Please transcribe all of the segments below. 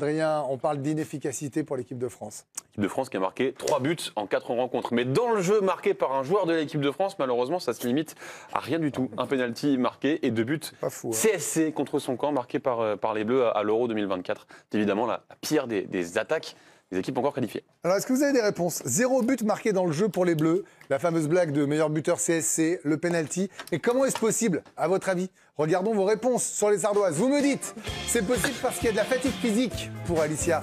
Adrien, on parle d'inefficacité pour l'équipe de France. L'équipe de France qui a marqué 3 buts en 4 rencontres. Mais dans le jeu marqué par un joueur de l'équipe de France, malheureusement, ça se limite à rien du tout. Un penalty marqué et deux buts Pas fou. hein. CSC contre son camp marqué par, euh, par les Bleus à, l'Euro 2024. C'est évidemment la, la pire des, des attaques des équipes encore qualifiées. Alors, est-ce que vous avez des réponses? Zéro but marqué dans le jeu pour les Bleus, la fameuse blague de meilleur buteur CSC, le penalty. Et comment est-ce possible, à votre avis Regardons vos réponses sur les ardoises. Vous me dites, c'est possible parce qu'il y a de la fatigue physique pour Alicia.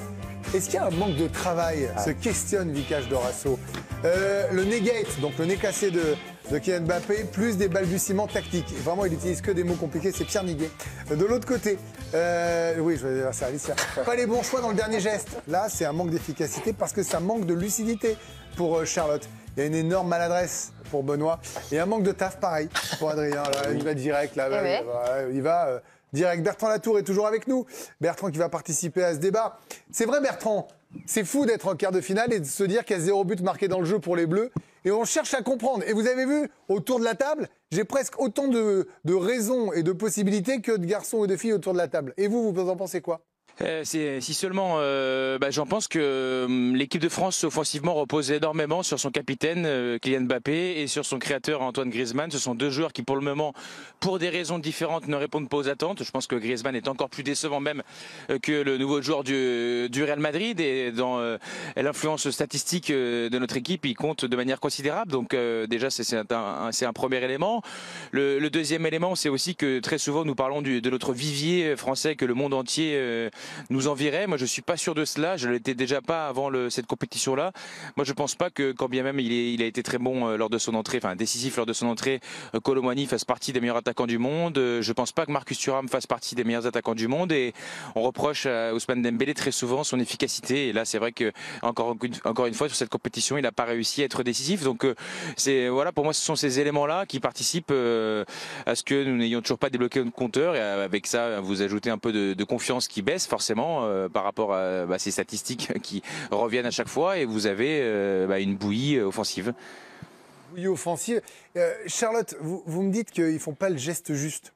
Est-ce qu'il y a un manque de travail Se questionne Vicage Dorasso. Euh, le negate, donc le nez cassé de, de Kylian Mbappé, plus des balbutiements tactiques. Et vraiment, il utilise que des mots compliqués, c'est Pierre Niguet. De l'autre côté, euh, oui, je vais dire Alicia. Pas les bons choix dans le dernier geste. Là, c'est un manque d'efficacité parce que ça manque de lucidité pour euh, Charlotte. Il y a une énorme maladresse pour Benoît et un manque de taf pareil pour Adrien. Là, il va direct, là, Eh ouais. il va euh, direct. Bertrand Latour est toujours avec nous. Bertrand qui va participer à ce débat. C'est vrai, Bertrand, c'est fou d'être en quart de finale et de se dire qu'il y a zéro but marqué dans le jeu pour les Bleus. Et on cherche à comprendre. Et vous avez vu, autour de la table, j'ai presque autant de, de raisons et de possibilités que de garçons et de filles autour de la table. Et vous, vous en pensez quoi? Euh, si seulement, euh, bah, j'en pense que hum, l'équipe de France offensivement repose énormément sur son capitaine euh, Kylian Mbappé et sur son créateur Antoine Griezmann. Ce sont deux joueurs qui, pour le moment, pour des raisons différentes, ne répondent pas aux attentes. Je pense que Griezmann est encore plus décevant même euh, que le nouveau joueur du, du Real Madrid et dans euh, l'influence statistique de notre équipe, il compte de manière considérable. Donc déjà, c'est un, un- un premier élément. Le, le deuxième élément, c'est aussi que très souvent nous parlons du- de notre vivier français que le monde entier nous envirait. Moi, je suis pas sûr de cela. Je l'étais déjà pas avant cette compétition-là. Moi, je pense pas que, quand bien même il, a été très bon euh, lors de son entrée, enfin décisif lors de son entrée, euh, Colomani fasse partie des meilleurs attaquants du monde. Euh, Je pense pas que Marcus Thuram fasse partie des meilleurs attaquants du monde. Et on reproche à Ousmane Dembélé très souvent son efficacité. Et là, c'est vrai que encore une, encore une fois sur cette compétition, il n'a pas réussi à être décisif. Donc, c'est voilà, pour moi, ce sont ces éléments-là qui participent à ce que nous n'ayons toujours pas débloqué notre compteur. Et avec ça, vous ajoutez un peu de confiance qui baisse forcément euh, par rapport à bah, ces statistiques qui reviennent à chaque fois. Et vous avez euh, bah, une bouillie offensive. Oui, offensive. Euh, Charlotte, vous, me dites qu'ils ne font pas le geste juste.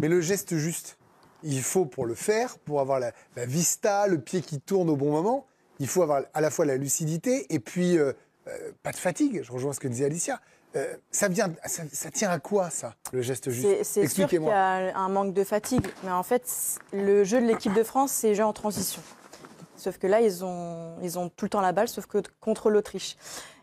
Mais le geste juste, il faut pour le faire, pour avoir la, vista, le pied qui tourne au bon moment, il faut avoir à la fois la lucidité et puis euh, euh, pas de fatigue. Je rejoins ce que disait Alicia. Euh, ça, vient, ça, ça tient à quoi, ça, le geste juste? C'est sûr qu'il y Expliquez-moi. a un manque de fatigue, mais en fait, le jeu de l'équipe de France, c'est jeu en transition. Sauf que là, ils ont, ils ont tout le temps la balle, sauf que contre l'Autriche.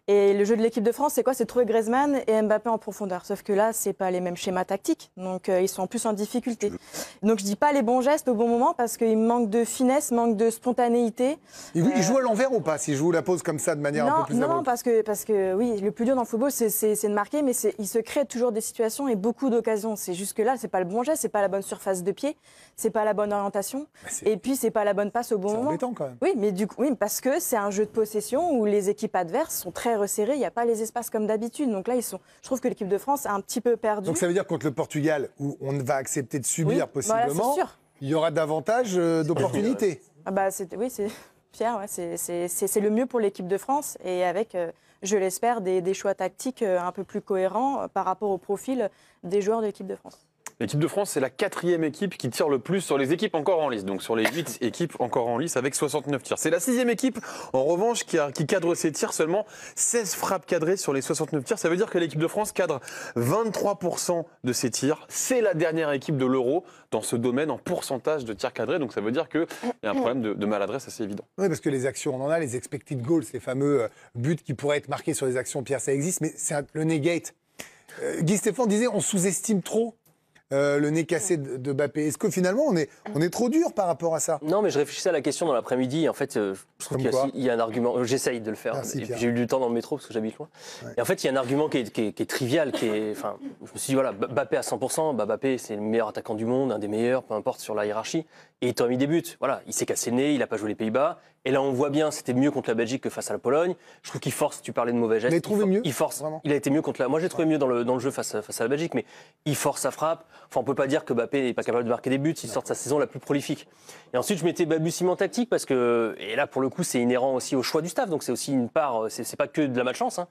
Et le jeu de l'équipe de France, c'est quoi? C'est trouver Griezmann et Mbappé en profondeur. Sauf que là, c'est pas les mêmes schémas tactiques, donc euh, ils sont en plus en difficulté. Donc je dis pas les bons gestes au bon moment parce qu'il manque de finesse, manque de spontanéité. Il, il Euh, joue à l'envers ou pas? Si je vous la pose comme ça de manière un Non, peu plus non, non, parce que, parce que oui, le plus dur dans le football, c'est c'est- c'est de marquer, mais c'est- il se crée toujours des situations et beaucoup d'occasions. C'est juste que là, c'est pas le bon geste, c'est pas la bonne surface de pied, c'est pas la bonne orientation, c'est- et puis c'est pas la bonne passe au bon C'est moment. embêtant quand même. Oui, mais du coup, oui, parce que c'est un jeu de possession où les équipes adverses sont très resserrées, il n'y a pas les espaces comme d'habitude. Donc là, ils sont. Je trouve que l'équipe de France a un petit peu perdu. Donc ça veut dire contre le Portugal, où on va accepter de subir possiblement, il y aura davantage euh, d'opportunités. Ah bah, c'est- oui, c'est Pierre, ouais, c'est- c'est c'est- c'est le mieux pour l'équipe de France et avec, euh, je l'espère, des, des choix tactiques euh, un peu plus cohérents par rapport au profil des joueurs de l'équipe de France. L'équipe de France, c'est la quatrième équipe qui tire le plus sur les équipes encore en lice. Donc sur les 8 équipes encore en lice avec 69 tirs. C'est la sixième équipe, en revanche, qui, a- qui cadre ses tirs seulement 16 frappes cadrées sur les 69 tirs. Ça veut dire que l'équipe de France cadre 23% de ses tirs. C'est la dernière équipe de l'Euro dans ce domaine en pourcentage de tirs cadrés. Donc ça veut dire qu'il y a un problème de, de maladresse assez évident. Oui, parce que les actions, on en a, les expected goals, les fameux euh, buts qui pourraient être marqués sur les actions, Pierre, ça existe, mais c'est le negate. Euh, Guy Stéphane disait on sous-estime trop euh, le nez cassé de, de Mbappé. Est-ce que finalement on est, on est trop dur par rapport à ça? Non, mais je réfléchissais à la question dans l'après-midi. En fait, euh, je trouve qu'il y, a- quoi il y a un argument. euh, J'essaye de le faire. J'ai eu du temps dans le métro parce que j'habite loin. Ouais. Et en fait, il y a un argument qui est, qui est- qui est trivial. Qui est, enfin, je me suis dit, voilà, Mbappé à 100%. bah, Mbappé, c'est le meilleur attaquant du monde, un des meilleurs, peu importe sur la hiérarchie. Et il mis des buts. Voilà, il s'est cassé le nez, il n'a pas joué les Pays-Bas. Et là, on voit bien, c'était mieux contre la Belgique que face à la Pologne. Je trouve qu'il force. Tu parlais de mauvais gestes. il trouvé mieux Il force. Vraiment Il a été mieux contre la. Moi, j'ai trouvé mieux dans le, dans le jeu face à, face à la Belgique, mais il force sa frappe. Enfin, on peut pas dire que Mbappé n'est pas capable de marquer des buts. Il sort de sa saison la plus prolifique. Et ensuite, je mettais balbutiement tactique parce que, et là, pour le coup, c'est inhérent aussi au choix du staff. Donc, c'est aussi une part. C'est c'est pas que de la malchance. hein.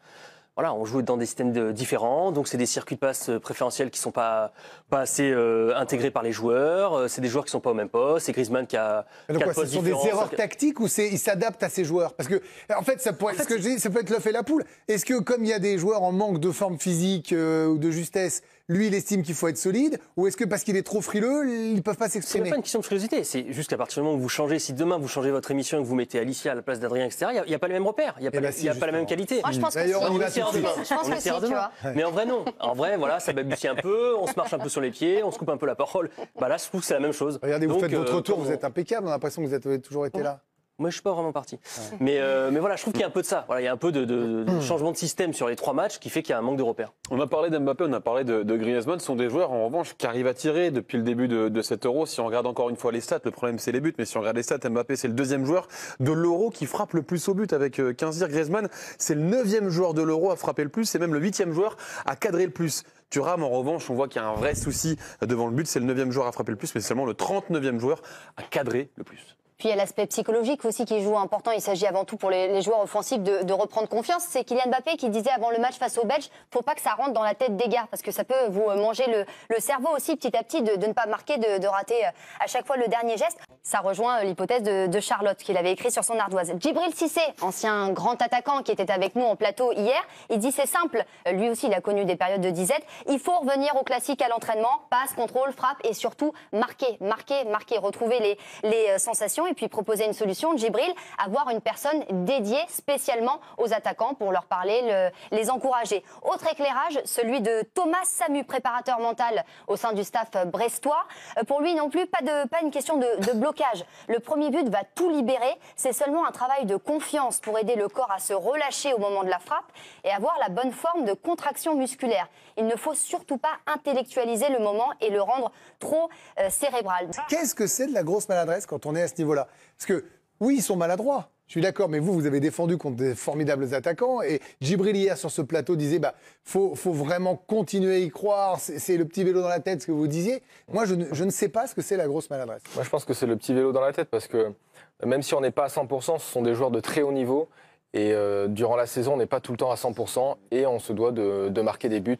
Voilà, on joue dans des systèmes de- différents, donc c'est des circuits de passe euh, préférentiels qui sont pas, pas assez euh, intégrés par les joueurs, euh, c'est des joueurs qui sont pas au même poste, c'est Griezmann qui a Mais donc quatre quoi, ce sont des erreurs ça- tactiques ou c'est ils s'adaptent à ces joueurs? Parce que en fait, ça pourrait, ce que je dis, ça peut être l'œuf et la poule. Est-ce que comme il y a des joueurs en manque de forme physique euh, ou de justesse, lui il estime qu'il faut être solide, ou est-ce que parce qu'il est trop frileux, ils peuvent pas C'est même s'exprimer pas une question de frilosité, c'est juste qu'à partir du moment où vous changez, si demain vous changez votre émission et que vous mettez Alicia à la place d'Adrien, etc., il n'y a, pas les mêmes repères, il n'y a, Eh pas, ben si, y a pas la même qualité. Moi, je pense que on va le demain. Je pense On le que si, demain. Mais en vrai, non. En vrai, voilà, ça balbutie un peu, on se marche un peu sur les pieds, on se coupe un peu la parole. Bah là, je trouve que c'est la même chose. Regardez, vous Donc, faites votre euh, tour, vous êtes impeccable, on a l'impression que vous avez toujours été là. Moi, je suis pas vraiment parti. Mais, euh, mais voilà, je trouve qu'il y a un peu de ça. Voilà, il y a un peu de, de- de changement de système sur les trois matchs qui fait qu'il y a un manque de repères. On a parlé d'Mbappé, on a parlé de, de Griezmann. Ce sont des joueurs, en revanche, qui arrivent à tirer depuis le début de, de cet euro. Si on regarde encore une fois les stats, le problème, c'est les buts. Mais si on regarde les stats, Mbappé, c'est le deuxième joueur de l'euro qui frappe le plus au but avec euh, 15 tirs. Griezmann, c'est le neuvième joueur de l'euro à frapper le plus. C'est même le huitième joueur à cadrer le plus. Thuram, en revanche, on voit qu'il y a un vrai souci devant le but. C'est le neuvième joueur à frapper le plus, mais seulement le 39e joueur à cadrer le plus. Puis il y a l'aspect psychologique aussi qui joue important. Il s'agit avant tout pour les, joueurs offensifs de, reprendre confiance. C'est Kylian Mbappé qui disait avant le match face aux Belges, faut pas que ça rentre dans la tête des gars parce que ça peut vous manger le, cerveau aussi petit à petit de, ne pas marquer, de, rater euh, à chaque fois le dernier geste. Ça rejoint euh, l'hypothèse de, Charlotte qu'il avait écrit sur son ardoise. Djibril Cissé, ancien grand attaquant qui était avec nous en plateau hier, il dit c'est simple. Euh, Lui aussi, il a connu des périodes de disette. Il faut revenir au classique à l'entraînement, passe, contrôle, frappe et surtout marquer, marquer, marquer, retrouver les, les sensations puis proposer une solution. Djibril, avoir une personne dédiée spécialement aux attaquants pour leur parler, le- les encourager. Autre éclairage, celui de Thomas Samu, préparateur mental au sein du staff brestois. Euh, Pour lui non plus, pas, de, pas une question de, de blocage. Le premier but va tout libérer. C'est seulement un travail de confiance pour aider le corps à se relâcher au moment de la frappe et avoir la bonne forme de contraction musculaire. Il ne faut surtout pas intellectualiser le moment et le rendre trop euh, cérébral. Qu'est-ce que c'est de la grosse maladresse quand on est à ce niveau-là? Parce que oui, ils sont maladroits. Je suis d'accord, mais vous, vous avez défendu contre des formidables attaquants. Et Djibril sur ce plateau disait, bah, faut, vraiment continuer à y croire. C'est le petit vélo dans la tête, ce que vous disiez. Moi, je ne, sais pas ce que c'est la grosse maladresse. Moi, je pense que c'est le petit vélo dans la tête parce que même si on n'est pas à 100%, ce sont des joueurs de très haut niveau. Et euh, durant la saison, on n'est pas tout le temps à 100% et on se doit de marquer des buts,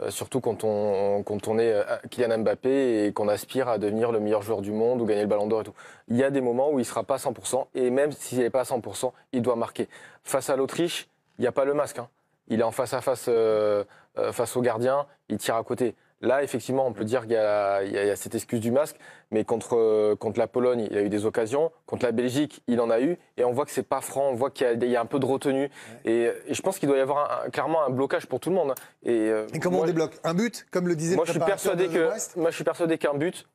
euh, surtout quand on, quand on est euh, Kylian Mbappé et qu'on aspire à devenir le meilleur joueur du monde ou gagner le ballon d'or et tout. Il y a des moments où il ne sera pas à 100% et même s'il n'est pas à 100%, il doit marquer. Face à l'Autriche, il n'y a pas le masque. hein. Il est en face à face euh, face au gardien, il tire à côté. Là, effectivement, on peut dire qu'il y, a- y y cette excuse du masque, mais contre, euh, contre la Pologne, il a eu des occasions. Contre la Belgique, il en a eu. Et on voit que c'est pas franc, on voit qu'il y, a y un peu de retenue. Et, et je pense qu'il doit y avoir un- un- clairement un blocage pour tout le monde. Et, euh, Et comment moi, on débloque? Un but, comme le disait moi, le je suis persuadé que moi, je suis persuadé qu'un but,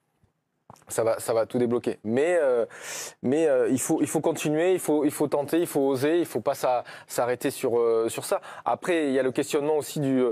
ça va, ça va tout débloquer. Mais, euh, mais euh, il faut, il faut continuer, il faut, il faut tenter, il faut oser, il faut pas s'a- s'arrêter sur, euh, sur ça. Après, il y a le questionnement aussi du,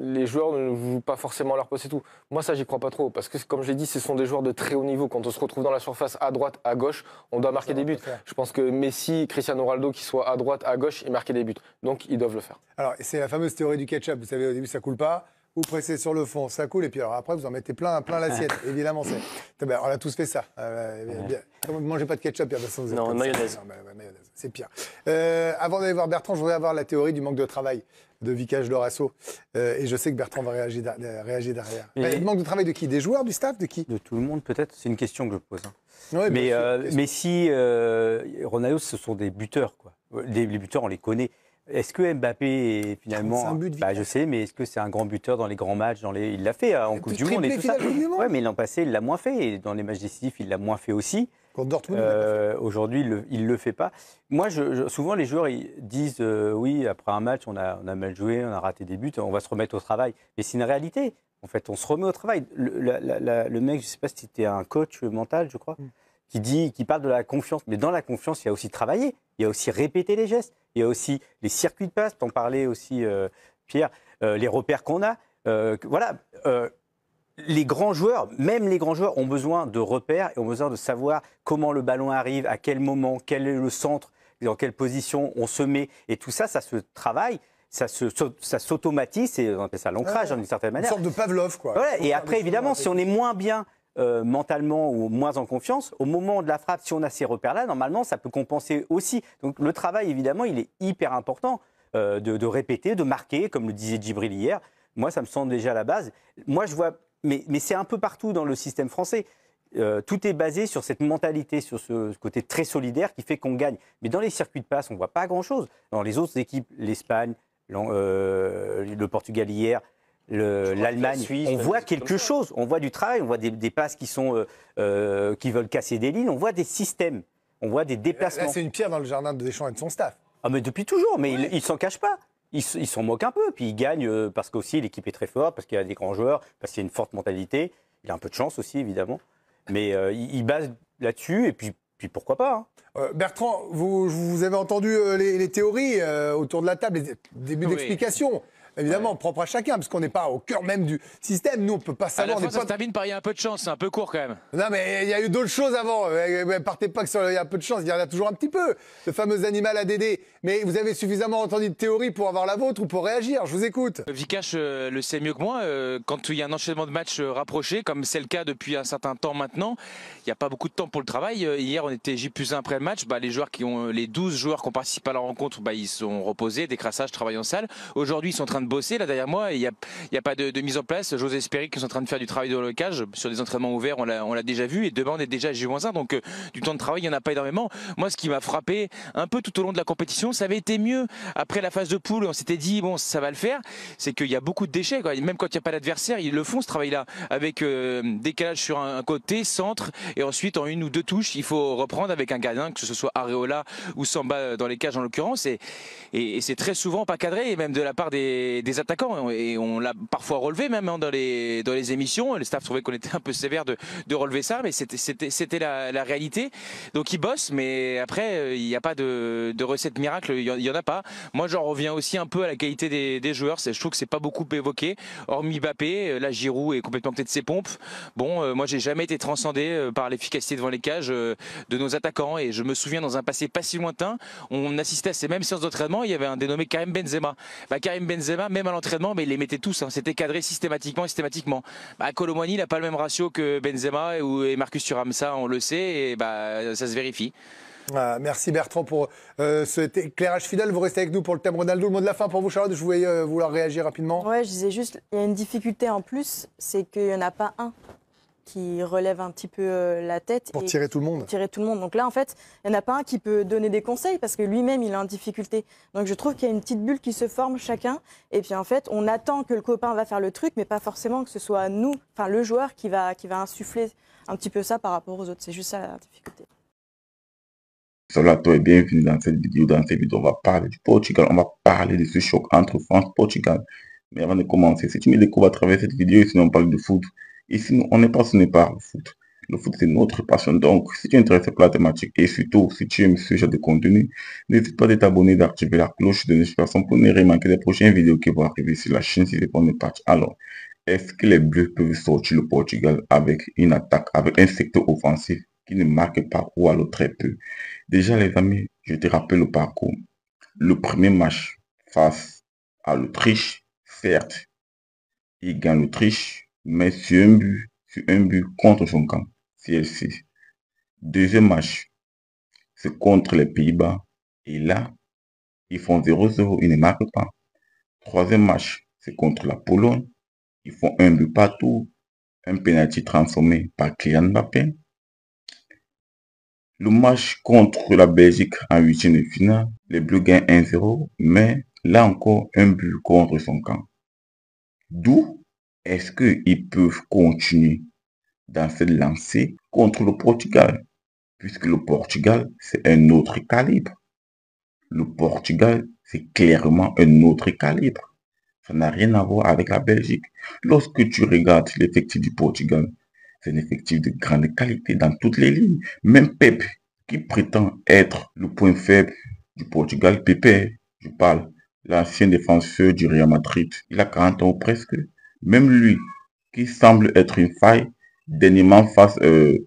les joueurs ne jouent pas forcément leur poste et tout. Moi, ça, j'y crois pas trop, parce que comme je l'ai dit, ce sont des joueurs de très haut niveau. Quand on se retrouve dans la surface à droite, à gauche, on doit marquer des buts. Je pense que Messi, Cristiano Ronaldo, qui soient à droite, à gauche, ils marquaient des buts. Donc, ils doivent le faire. Alors, c'est la fameuse théorie du ketchup. Vous savez, au début, ça coule pas. Vous pressez sur le fond, ça coule, et puis alors après, vous en mettez plein, plein l'assiette. Évidemment, c'est. On a tous fait ça. Euh, bien. Vous ne mangez pas de ketchup, Vincent, vous êtes Non, mayonnaise. Non, bah, mayonnaise, c'est pire. Euh, avant d'aller voir Bertrand, je voudrais avoir la théorie du manque de travail de Vicage Lorasso. Euh, et je sais que Bertrand va réagir, der- réagir derrière. Bah, le manque de travail de qui? Des joueurs, du staff, de qui? De tout le monde, peut-être C'est une question que je pose. hein. Ouais, mais, sûr, euh, sûr. Messi, euh, Ronaldo, ce sont des buteurs. Quoi. Les, les buteurs, on les connaît. Est-ce que Mbappé est finalement. 35 buts de bah, je sais, mais est-ce que c'est un grand buteur dans les grands matchs dans les... Il l'a fait hein, en Coupe du Monde et tout ça. Ouais, mais l'an passé, il l'a moins fait. Et dans les matchs décisifs, il l'a moins fait aussi. Euh, Aujourd'hui, il ne le fait pas. Moi, je, je- souvent, les joueurs ils disent euh, oui, après un match, on a, on a mal joué, on a raté des buts, on va se remettre au travail. Mais c'est une réalité. En fait, on se remet au travail. Le, la- la- la- le mec, je ne sais pas si c'était un coach mental, je crois, Mm. Qui dit, qui parle de la confiance. Mais dans la confiance, il y a aussi travailler. Il y a aussi répéter les gestes. Il y a aussi les circuits de passe. T'en parlais aussi, euh, Pierre, euh, les repères qu'on a. Euh, voilà. les grands joueurs, même les grands joueurs, ont besoin de repères et ont besoin de savoir comment le ballon arrive, à quel moment, quel est le centre, dans quelle position on se met. Et tout ça, ça se travaille, ça se- ça s'automatise, et on appelle ça l'ancrage Ouais. d'une certaine Une manière. sorte de Pavlov, quoi. Voilà, et après, évidemment, si on est moins bien euh, mentalement ou moins en confiance, au moment de la frappe, si on a ces repères-là, normalement, ça peut compenser aussi. Donc le travail, évidemment, il est hyper important. euh, de, répéter, de marquer, comme le disait Djibril hier. Moi, ça me semble déjà la base. Moi, je vois, mais, c'est un peu partout dans le système français. Euh, tout est basé sur cette mentalité, sur ce côté très solidaire qui fait qu'on gagne. Mais dans les circuits de passe, on ne voit pas grand-chose. Dans les autres équipes, l'Espagne, le Portugal hier, l'Allemagne, on voit quelque chose. On voit du travail, on voit des, des passes qui, sont, euh, euh, qui veulent casser des lignes, on voit des systèmes, on voit des Là, déplacements. c'est une pierre dans le jardin de Deschamps et de son staff. Ah, mais depuis toujours, mais il, il s'en cache pas. Il, s- il s'en moque un peu, puis il gagne euh, parce qu'aussi l'équipe est très forte, parce qu'il y a des grands joueurs, parce qu'il y a une forte mentalité. Il a un peu de chance aussi, évidemment. Mais euh, il, il base là-dessus, et puis, puis pourquoi pas. hein. Euh, Bertrand, vous, vous avez entendu euh, les, les théories euh, autour de la table, les débuts Oui. d'explication. Évidemment, propre à chacun, parce qu'on n'est pas au cœur même du système. Nous, on ne peut pas À savoir. la on fin, n'est ça pas- se termine par il y a un peu de chance, c'est un peu court quand même. Non, mais il y a eu d'autres choses avant. Euh, euh, Partez pas que sur- il y a un peu de chance, il y en a toujours un petit peu. Le fameux animal à Dédé. Mais vous avez suffisamment entendu de théories pour avoir la vôtre ou pour réagir. Je vous écoute. Vikash euh, le sait mieux que moi. euh, quand il y a un enchaînement de matchs euh, rapprochés, comme c'est le cas depuis un certain temps maintenant, il n'y a pas beaucoup de temps pour le travail. Hier, on était J plus 1 après le match. Bah, les joueurs qui ont, les 12 joueurs qui ont participé à la rencontre, bah, ils sont reposés, décrassage, travail en salle. Aujourd'hui, ils sont en train de bosser. Là, derrière moi, il n'y a, y a pas de, de mise en place. José Spéric qui sont en train de faire du travail dans le cage sur des entraînements ouverts. On l'a, déjà vu. Et demain, on est déjà à J-1. Donc, du temps de travail, il n'y en a pas énormément. Moi, ce qui m'a frappé un peu tout au long de la compétition, ça avait été mieux après la phase de poule. On s'était dit, bon, ça va le faire. C'est qu'il y a beaucoup de déchets. Même quand il n'y a pas d'adversaire, ils le font ce travail-là. Avec euh, décalage sur un, côté, centre. Et ensuite, en une ou deux touches, il faut reprendre avec un gardien, que ce soit Areola ou Samba dans les cages en l'occurrence. Et, c'est très souvent pas cadré, même de la part des, attaquants. Et on l'a parfois relevé même hein, dans, les, dans les émissions. Le staff trouvait qu'on était un peu sévère de, relever ça, mais c'était- la, la réalité. Donc ils bossent, mais après, euh, il n'y a pas de recette miracle, il n'y en a pas. Moi, j'en reviens aussi un peu à la qualité des, joueurs. Je trouve que c'est pas beaucoup évoqué. Hormis Mbappé, euh, là, Giroud est complètement peut-être ses pompes. Bon, euh, moi, j'ai jamais été transcendé euh, par l'efficacité devant les cages de nos attaquants. Et je me souviens, dans un passé pas si lointain, on assistait à ces mêmes séances d'entraînement. Il y avait un dénommé Karim Benzema. Bah, Karim Benzema, même à l'entraînement, mais il les mettait tous. hein. C'était cadré systématiquement, systématiquement. Bah, Colomwani, il n'a pas le même ratio que Benzema et Marcus Thuram. Ça, on le sait, et bah, ça se vérifie. Ah, merci Bertrand pour euh, cet éclairage fidèle. Vous restez avec nous pour le thème Ronaldo. Le mot de la fin pour vous, Charlotte. Je voulais euh, vouloir réagir rapidement. Ouais, je disais juste, il y a une difficulté en plus, c'est qu'il n'y en a pas un qui relève un petit peu euh, la tête. Pour et tirer tout le monde. tirer tout le monde. Donc là, en fait, il n'y en a pas un qui peut donner des conseils parce que lui-même, il est en difficulté. Donc je trouve qu'il y a une petite bulle qui se forme chacun. Et puis en fait, on attend que le copain va faire le truc, mais pas forcément que ce soit nous, enfin le joueur, qui va, qui va insuffler un petit peu ça par rapport aux autres. C'est juste ça la difficulté. Salut à toi et bienvenue dans cette vidéo. Dans cette vidéo, on va parler du Portugal. On va parler de ce choc entre France et Portugal. Mais avant de commencer, si tu me découvres à travers cette vidéo, ici on parle de foot. Ici, nous, on n'est pas passionné par le foot. Le foot, c'est notre passion. Donc, si tu es intéressé par la thématique et surtout, si tu aimes ce genre de contenu, n'hésite pas à t'abonner, d'activer la cloche de notification pour ne rien manquer des prochaines vidéos qui vont arriver sur la chaîne si c'est pas une patch. Alors, est-ce que les Bleus peuvent sortir le Portugal avec une attaque, avec un secteur offensif? Qui ne marque pas ou alors très peu? Déjà, les amis, je te rappelle le parcours. Le premier match face à l'Autriche, certes, il gagne l'Autriche, mais sur un but, sur un but contre son camp, CLC. Deuxième match, c'est contre les Pays-Bas. Et là, ils font 0-0, ils ne marquent pas. Troisième match, c'est contre la Pologne. Ils font un but partout, un penalty transformé par Kylian Mbappé. Le match contre la Belgique en huitième de finale, les Bleus gagnent 1-0, mais là encore un but contre son camp. D'où est-ce qu'ils peuvent continuer dans cette lancée contre le Portugal, puisque le Portugal, c'est un autre calibre. Le Portugal, c'est clairement un autre calibre. Ça n'a rien à voir avec la Belgique. Lorsque tu regardes l'effectif du Portugal, c'est un effectif de grande qualité dans toutes les lignes. Même Pep, qui prétend être le point faible du Portugal, Pepe, je parle, l'ancien défenseur du Real Madrid, il a 40 ans presque. Même lui, qui semble être une faille, dernièrement face, euh,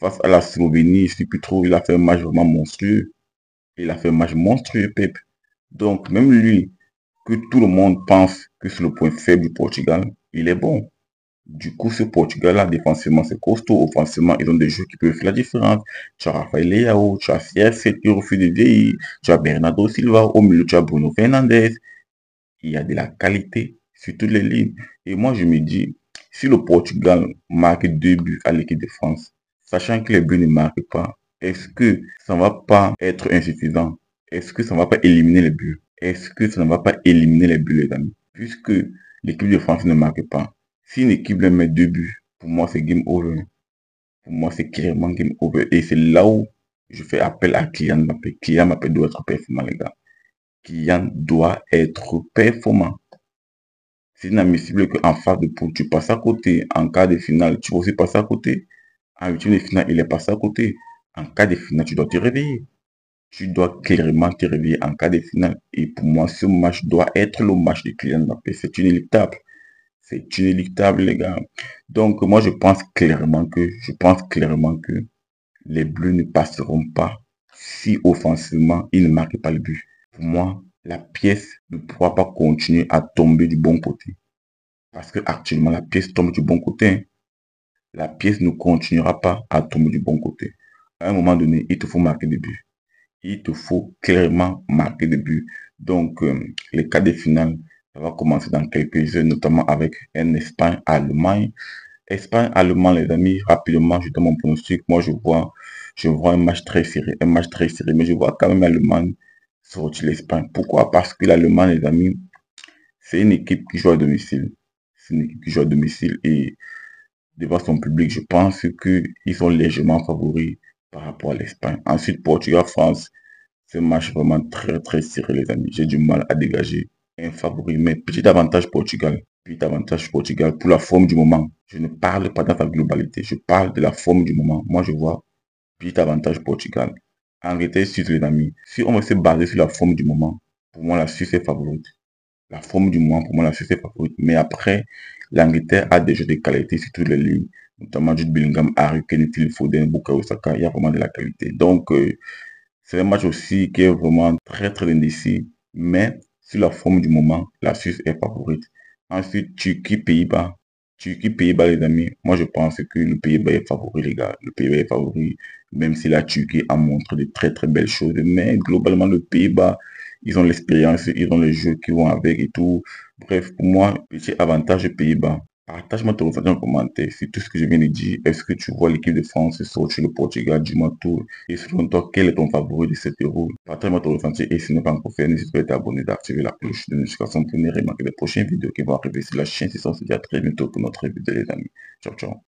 face à la Slovénie, je sais plus trop, il a fait un match vraiment monstrueux. Il a fait un match monstrueux, Pep. Donc, même lui, que tout le monde pense que c'est le point faible du Portugal, il est bon. Du coup, ce Portugal-là, défensivement, c'est costaud. Offensivement, ils ont des joueurs qui peuvent faire la différence. Tu as Rafael Leao, tu as CR7 qui refuse de vieillir, tu as Bernardo Silva, au milieu, tu as Bruno Fernandes. Il y a de la qualité sur toutes les lignes. Et moi, je me dis, si le Portugal marque deux buts à l'équipe de France, sachant que les buts ne marquent pas, est-ce que ça ne va pas être insuffisant? Est-ce que ça ne va pas éliminer les buts? Est-ce que ça ne va pas éliminer les buts, les amis? Puisque l'équipe de France ne marque pas. Si une équipe leur met deux buts, pour moi, c'est game over. Pour moi, c'est clairement game over. Et c'est là où je fais appel à Kylian Mbappé. Kylian Mbappé doit être performant, les gars. Kylian doit être performant. C'est inadmissible qu'en phase de poule, tu passes à côté. En cas de finale, tu vas aussi passer à côté. En huitième de finale, il est passé à côté. En cas de finale, tu dois te réveiller. Tu dois clairement te réveiller en cas de finale. Et pour moi, ce match doit être le match de Kylian Mbappé. C'est inéluctable. C'est inéluctable, les gars. Donc, moi, je pense clairement que, je pense clairement que les Bleus ne passeront pas si offensivement ils ne marquent pas le but. Pour moi, la pièce ne pourra pas continuer à tomber du bon côté. Parce que actuellement, la pièce tombe du bon côté. La pièce ne continuera pas à tomber du bon côté. À un moment donné, il te faut marquer des buts. Il te faut clairement marquer des buts. Donc, euh, les cas de finale, ça va commencer dans quelques heures, notamment avec un Espagne-Allemagne. Espagne-Allemagne, les amis, rapidement, je donne mon pronostic. Moi, je vois, je vois un match très serré, un match très serré, mais je vois quand même l'Allemagne sortir l'Espagne. Pourquoi? Parce que l'Allemagne, les amis, c'est une équipe qui joue à domicile. C'est une équipe qui joue à domicile et devant son public, je pense qu'ils sont légèrement favoris par rapport à l'Espagne. Ensuite, Portugal-France, un match vraiment très très serré, les amis. J'ai du mal à dégager un favori, mais petit avantage Portugal. Petit avantage Portugal pour la forme du moment. Je ne parle pas dans sa globalité, je parle de la forme du moment. Moi, je vois petit avantage Portugal. Angleterre, Suisse, les amis. Si on veut se baser sur la forme du moment, pour moi, la Suisse est favorite. La forme du moment, pour moi, la Suisse est favorite. Mais après, l'Angleterre a des jeux de qualité sur toutes les lignes, notamment Jude Bellingham, Harry Kane, Foden, Bukayo Saka. Il y a vraiment de la qualité. Donc, euh, c'est un match aussi qui est vraiment très, très indécis. Mais sur la forme du moment, la Suisse est favorite. Ensuite, Turquie, Pays-Bas. Turquie, Pays-Bas, les amis. Moi, je pense que le Pays-Bas est favori, les gars. Le Pays-Bas est favori même si la Turquie a montré de très très belles choses. Mais globalement, le Pays-Bas, ils ont l'expérience, ils ont les jeux qui vont avec et tout. Bref, pour moi, petit avantage Pays-Bas. Partage-moi ton ressenti en commentaire sur tout ce que je viens de dire. Est-ce que tu vois l'équipe de France sortir le Portugal du tout Et selon toi, quel est ton favori de cette héros Partage-moi ton ressenti et si ce n'est pas encore fait, n'hésite pas à t'abonner, d'activer la cloche de notification pour ne remarquer les prochaines vidéos qui vont arriver sur la chaîne. Si on se dit à très bientôt pour notre vidéo les amis. Ciao, ciao.